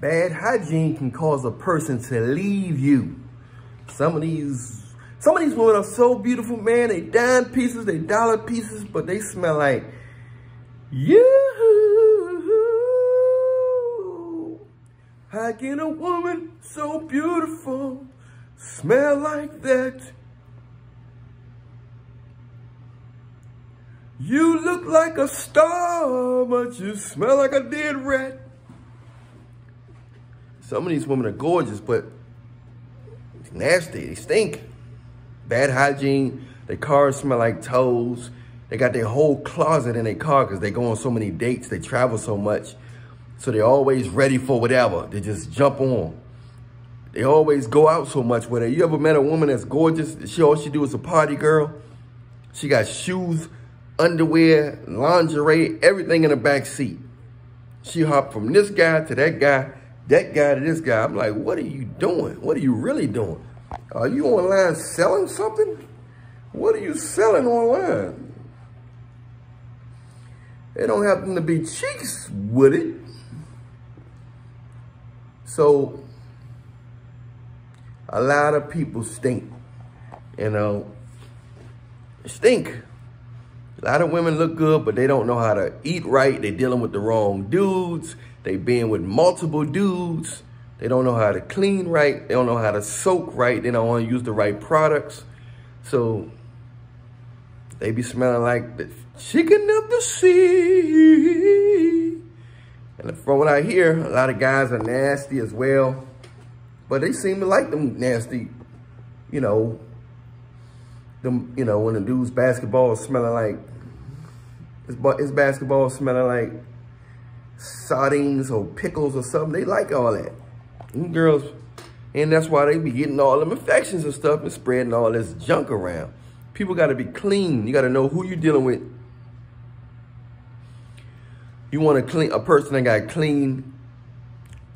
bad hygiene can cause a person to leave you. Some of these, some of these women are so beautiful, man. They dime pieces, they dollar pieces, but they smell like you. How can a woman so beautiful smell like that? You look like a star, but you smell like a dead rat. Some of these women are gorgeous, but nasty. They stink. Bad hygiene. Their cars smell like toes. They got their whole closet in their car because they go on so many dates. They travel so much. So they're always ready for whatever. They just jump on. They always go out so much with her. You ever met a woman that's gorgeous? She all she do is a party girl. She got shoes underwear, lingerie, everything in the back seat. She hopped from this guy to that guy, that guy to this guy. I'm like, what are you doing? What are you really doing? Are you online selling something? What are you selling online? They don't happen to be cheeks with it. So, a lot of people stink, you know, stink. A lot of women look good, but they don't know how to eat right. They're dealing with the wrong dudes. They being with multiple dudes. They don't know how to clean right. They don't know how to soak right. They don't want to use the right products. So they be smelling like the chicken of the sea. And from what I hear, a lot of guys are nasty as well. But they seem to like them nasty, you know, them, you know, when the dude's basketball is smelling like, his, his basketball smelling like sardines or pickles or something. They like all that. And girls, and that's why they be getting all them infections and stuff and spreading all this junk around. People got to be clean. You got to know who you're dealing with. You want to clean a person that got clean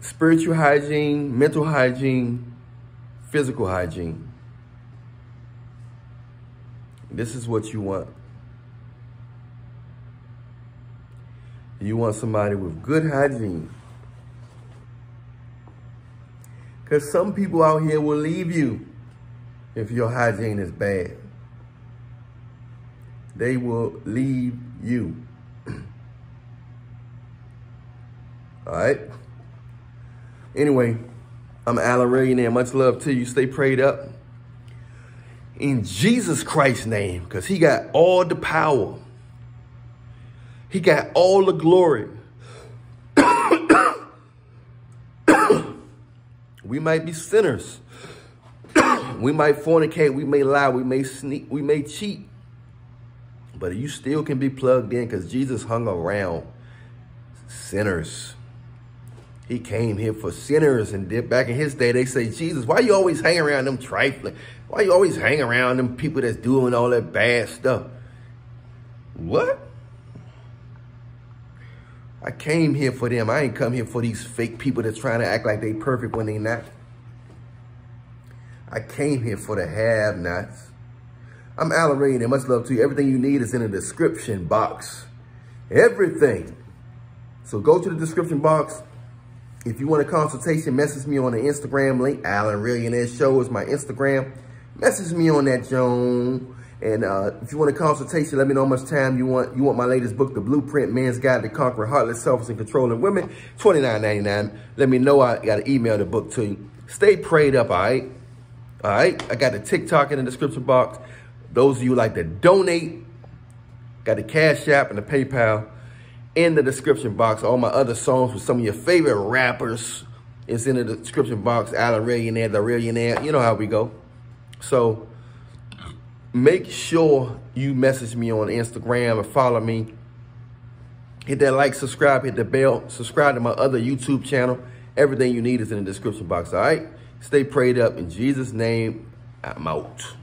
spiritual hygiene, mental hygiene, physical hygiene. This is what you want. You want somebody with good hygiene. Because some people out here will leave you if your hygiene is bad. They will leave you. All right? Anyway, I'm Allan Reallionaire. Much love to you. Stay prayed up in Jesus Christ's name because he got all the power. He got all the glory. we might be sinners. we might fornicate. We may lie. We may sneak. We may cheat. But you still can be plugged in because Jesus hung around sinners. He came here for sinners. And did, back in his day, they say, Jesus, why you always hang around them trifling? Why you always hang around them people that's doing all that bad stuff? What? I came here for them. I ain't come here for these fake people that's trying to act like they perfect when they not. I came here for the have-nots. I'm Allan Rain and much love to you. Everything you need is in the description box. Everything. So go to the description box. If you want a consultation, message me on the Instagram link. Allan Reallionaire Show is my Instagram. Message me on that, Joan. And uh, if you want a consultation, let me know how much time you want. You want my latest book, The Blueprint, Man's Guide to Conquer Heartless, Selfish, and Controlling Women, $29.99. Let me know. I got to email the book to you. Stay prayed up, all right? All right? I got the TikTok in the description box. Those of you like to donate, got the Cash App and the PayPal in the description box. All my other songs with some of your favorite rappers is in the description box. Allan Reallionaire, The Reallionaire. You know how we go. So make sure you message me on Instagram and follow me. Hit that like, subscribe, hit the bell, subscribe to my other YouTube channel. Everything you need is in the description box, all right? Stay prayed up. In Jesus' name, I'm out.